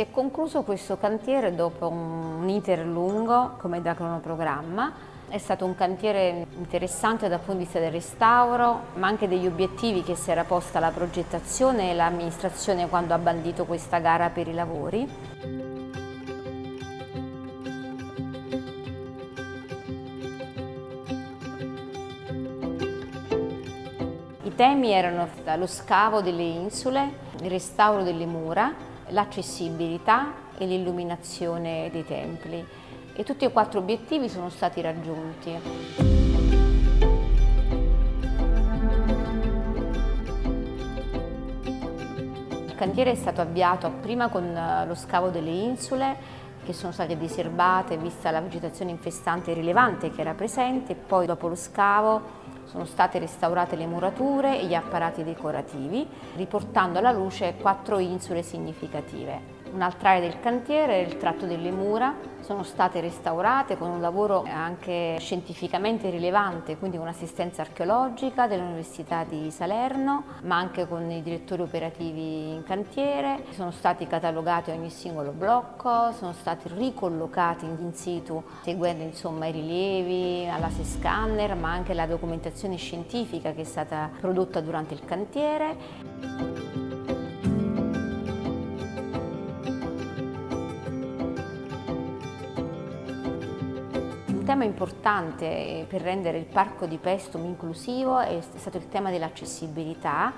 Si è concluso questo cantiere dopo un iter lungo come da cronoprogramma. È stato un cantiere interessante dal punto di vista del restauro, ma anche degli obiettivi che si era posta la progettazione e l'amministrazione quando ha bandito questa gara per i lavori. I temi erano lo scavo delle insule, il restauro delle mura, l'accessibilità e l'illuminazione dei templi e tutti e quattro obiettivi sono stati raggiunti. Il cantiere è stato avviato prima con eh, lo scavo delle insule che sono state diserbate vista la vegetazione infestante rilevante che era presente, poi dopo lo scavo sono state restaurate le murature e gli apparati decorativi, riportando alla luce quattro insule significative. Un'altra area del cantiere è il tratto delle mura, sono state restaurate con un lavoro anche scientificamente rilevante, quindi con assistenza archeologica dell'Università di Salerno, ma anche con i direttori operativi in cantiere. Sono stati catalogati ogni singolo blocco, sono stati ricollocati in situ seguendo insomma, i rilievi, all'ASE scanner, ma anche la documentazione scientifica che è stata prodotta durante il cantiere. Tema importante per rendere il parco di Pestum inclusivo è stato il tema dell'accessibilità.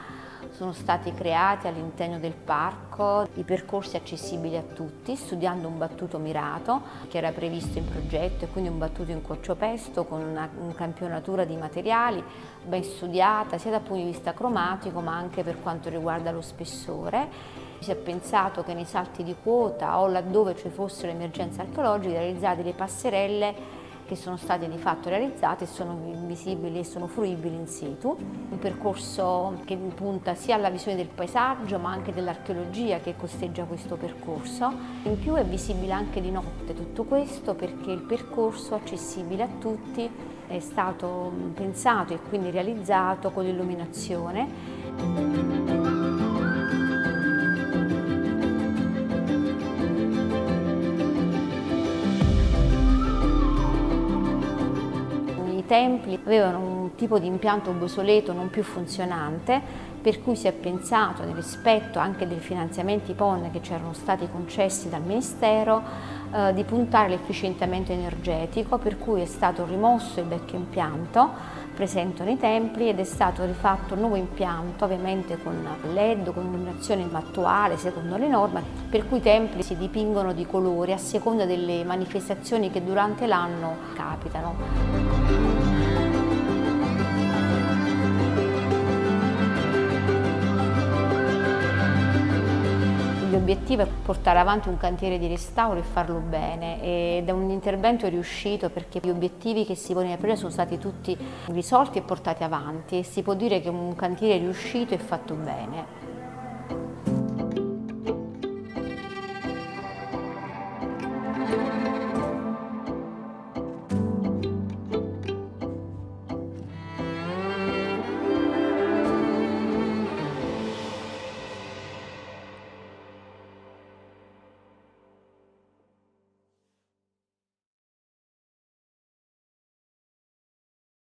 Sono stati creati all'interno del parco i percorsi accessibili a tutti, studiando un battuto mirato che era previsto in progetto e quindi un battuto in corciopesto con una, campionatura di materiali ben studiata sia dal punto di vista cromatico ma anche per quanto riguarda lo spessore. Si è pensato che nei salti di quota o laddove ci fossero emergenze archeologiche realizzate delle passerelle che sono state di fatto realizzate e sono visibili e sono fruibili in situ. Un percorso che punta sia alla visione del paesaggio ma anche dell'archeologia che costeggia questo percorso. In più è visibile anche di notte tutto questo perché il percorso accessibile a tutti è stato pensato e quindi realizzato con l'illuminazione. Templi avevano un tipo di impianto obsoleto non più funzionante per cui si è pensato nel rispetto anche dei finanziamenti PON che ci erano stati concessi dal Ministero eh, di puntare all'efficientamento energetico per cui è stato rimosso il vecchio impianto presente nei templi ed è stato rifatto un nuovo impianto ovviamente con LED, con illuminazione attuale secondo le norme per cui i templi si dipingono di colori a seconda delle manifestazioni che durante l'anno capitano. L'obiettivo è portare avanti un cantiere di restauro e farlo bene ed è un intervento riuscito perché gli obiettivi che si poneva prima sono stati tutti risolti e portati avanti e si può dire che un cantiere riuscito e fatto bene.